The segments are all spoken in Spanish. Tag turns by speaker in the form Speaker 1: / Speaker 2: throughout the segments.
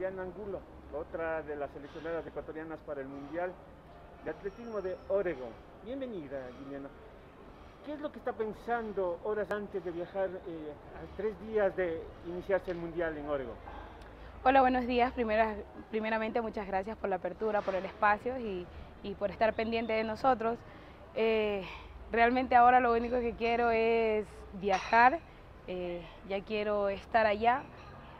Speaker 1: Juliana Angulo, otra de las seleccionadas ecuatorianas para el Mundial de Atletismo de Oregon. Bienvenida, Juliana. ¿Qué es lo que está pensando horas antes de viajar eh, a tres días de iniciarse el Mundial en Oregon?
Speaker 2: Hola, buenos días. Primera, primeramente, muchas gracias por la apertura, por el espacio y, y por estar pendiente de nosotros. Eh, realmente ahora lo único que quiero es viajar, eh, ya quiero estar allá,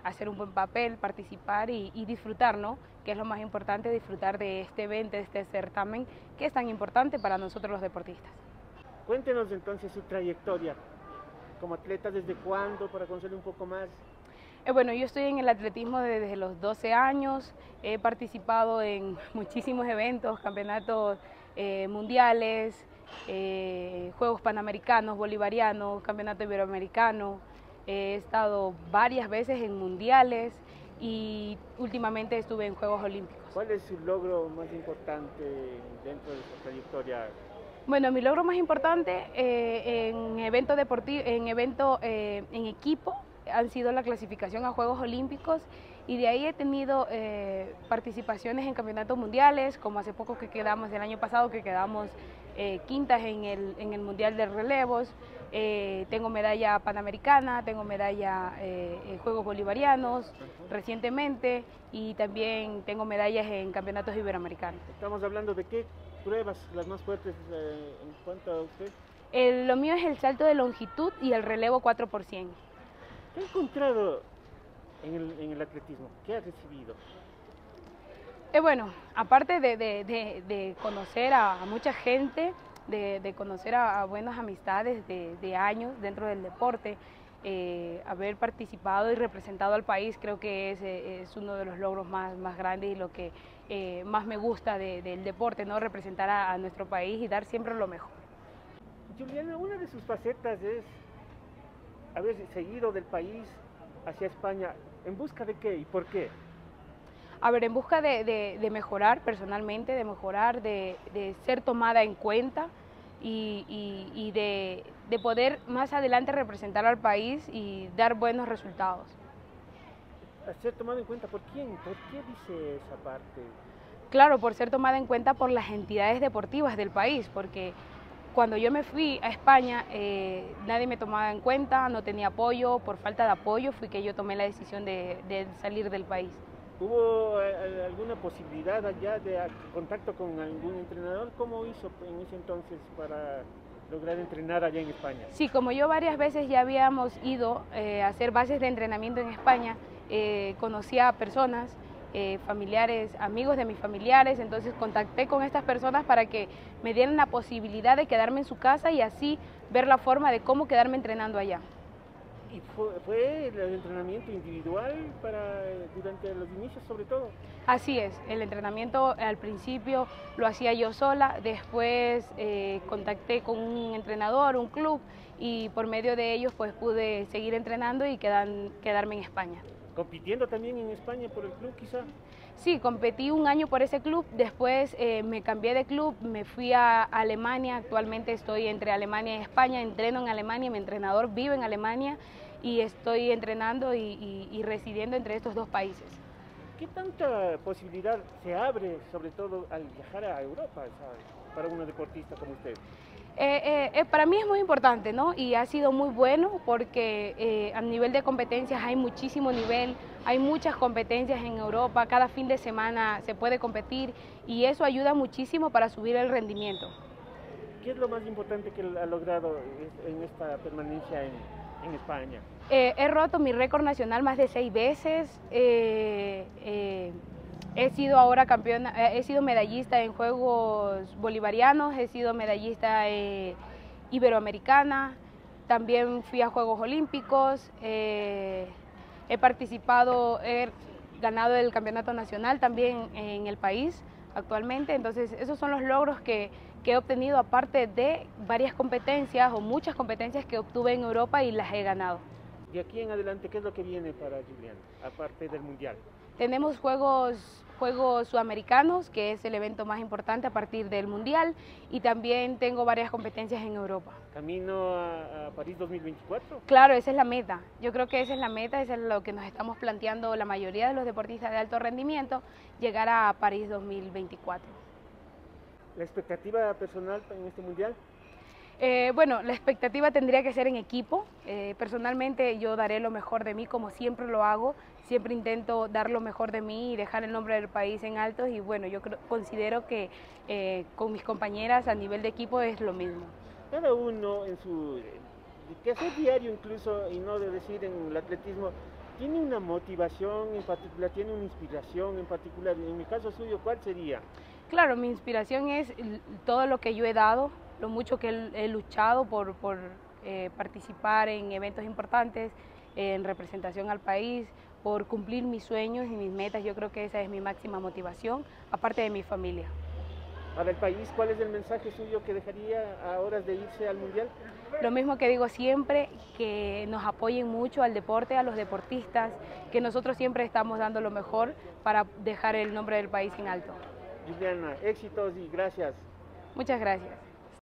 Speaker 2: hacer un buen papel, participar y, y, disfrutar, ¿no? Que es lo más importante, disfrutar de este evento, de este certamen, que es tan importante para nosotros los deportistas.
Speaker 1: Cuéntenos entonces su trayectoria como atleta, ¿desde cuándo? Para conocerle un poco más.
Speaker 2: Eh, bueno, yo estoy en el atletismo desde los 12 años, he participado en muchísimos eventos, campeonatos eh, mundiales, eh, Juegos Panamericanos, Bolivarianos, Campeonato Iberoamericano, he estado varias veces en mundiales y últimamente estuve en Juegos Olímpicos.
Speaker 1: ¿Cuál es su logro más importante dentro de su trayectoria?
Speaker 2: Bueno, mi logro más importante eh, en evento deportivo, en evento eh, en equipo han sido la clasificación a Juegos Olímpicos y de ahí he tenido eh, participaciones en campeonatos mundiales, como hace poco que quedamos, el año pasado que quedamos eh, quintas en el, en el Mundial de Relevos, eh, tengo medalla panamericana, tengo medalla en Juegos Bolivarianos recientemente y también tengo medallas en campeonatos iberoamericanos.
Speaker 1: Estamos hablando de qué pruebas las más fuertes en cuanto a usted.
Speaker 2: El, lo mío es el salto de longitud y el relevo 4 por 100.
Speaker 1: ¿Qué ha encontrado en el, en el atletismo? ¿Qué ha recibido?
Speaker 2: Eh, bueno, aparte de, de, de, conocer a, mucha gente, de, conocer a, buenas amistades de, años dentro del deporte, eh, haber participado y representado al país creo que es, es uno de los logros más, más grandes y lo que eh, más me gusta del deporte, ¿no? representar a, a nuestro país y dar siempre lo mejor.
Speaker 1: Juliana, una de sus facetas es haber seguido del país hacia España, ¿en busca de qué y por qué?
Speaker 2: A ver, en busca de, de, de mejorar personalmente, de mejorar, de, de, ser tomada en cuenta y, y, y de, poder más adelante representar al país y dar buenos resultados.
Speaker 1: ¿Ser tomada en cuenta por quién? ¿Por qué dice esa parte?
Speaker 2: Claro, por ser tomada en cuenta por las entidades deportivas del país, porque cuando yo me fui a España, eh, nadie me tomaba en cuenta, no tenía apoyo, por falta de apoyo fui que yo tomé la decisión de, de salir del país.
Speaker 1: ¿Hubo eh, alguna posibilidad allá de contacto con algún entrenador? ¿Cómo hizo en ese entonces para lograr entrenar allá en España?
Speaker 2: Sí, como yo varias veces ya habíamos ido eh, a hacer bases de entrenamiento en España, eh, conocí a personas, eh, familiares, amigos de mis familiares, entonces contacté con estas personas para que me dieran la posibilidad de quedarme en su casa y así ver la forma de cómo quedarme entrenando allá.
Speaker 1: ¿Y fue, fue el entrenamiento individual para, durante los inicios sobre todo?
Speaker 2: Así es, el entrenamiento al principio lo hacía yo sola, después eh, contacté con un entrenador, un club y por medio de ellos pues pude seguir entrenando y quedan, quedarme en España.
Speaker 1: ¿Compitiendo también en España por el club quizá?
Speaker 2: Sí, competí un año por ese club, después eh, me cambié de club, me fui a Alemania, actualmente estoy entre Alemania y España, entreno en Alemania, mi entrenador vive en Alemania y estoy entrenando y, y, y residiendo entre estos dos países.
Speaker 1: ¿Qué tanta posibilidad se abre, sobre todo al viajar a Europa, ¿sabes? para una deportista como usted?
Speaker 2: Eh, eh, para mí es muy importante, ¿no? Y ha sido muy bueno porque eh, a nivel de competencias hay muchísimo nivel, hay muchas competencias en Europa, cada fin de semana se puede competir y eso ayuda muchísimo para subir el rendimiento.
Speaker 1: ¿Qué es lo más importante que ha logrado en esta permanencia en, en España?
Speaker 2: He roto mi récord nacional más de seis veces. He sido ahora campeona, he sido medallista en Juegos Bolivarianos, he sido medallista eh, iberoamericana, también fui a Juegos Olímpicos, eh, he participado, he ganado el campeonato nacional también en el país actualmente, entonces esos son los logros que, que he obtenido aparte de varias competencias o muchas competencias que obtuve en Europa y las he ganado.
Speaker 1: De aquí en adelante, ¿qué es lo que viene para Julián, aparte del Mundial?
Speaker 2: Tenemos Juegos Juegos Sudamericanos, que es el evento más importante a partir del Mundial, y también tengo varias competencias en Europa.
Speaker 1: ¿Camino a, a, París 2024?
Speaker 2: Claro, esa es la meta. Yo creo que esa es la meta, eso es lo que nos estamos planteando la mayoría de los deportistas de alto rendimiento, llegar a París 2024.
Speaker 1: ¿La expectativa personal en este Mundial?
Speaker 2: Eh, bueno, la expectativa tendría que ser en equipo. Eh, personalmente yo daré lo mejor de mí como siempre lo hago. Siempre intento dar lo mejor de mí y dejar el nombre del país en alto y bueno, yo creo, considero que eh, con mis compañeras a nivel de equipo es lo mismo.
Speaker 1: Cada uno en su que hacer diario incluso y no de decir en el atletismo tiene una motivación en particular, tiene una inspiración en particular. En mi caso suyo, ¿cuál sería?
Speaker 2: Claro, mi inspiración es todo lo que yo he dado, lo mucho que he luchado por, por eh, participar en eventos importantes, en representación al país, por cumplir mis sueños y mis metas. Yo creo que esa es mi máxima motivación, aparte de mi familia.
Speaker 1: Para el país, ¿cuál es el mensaje suyo que dejaría a horas de irse al Mundial?
Speaker 2: Lo mismo que digo siempre, que nos apoyen mucho al deporte, a los deportistas, que nosotros siempre estamos dando lo mejor para dejar el nombre del país en alto.
Speaker 1: Juliana, éxitos y gracias.
Speaker 2: Muchas gracias.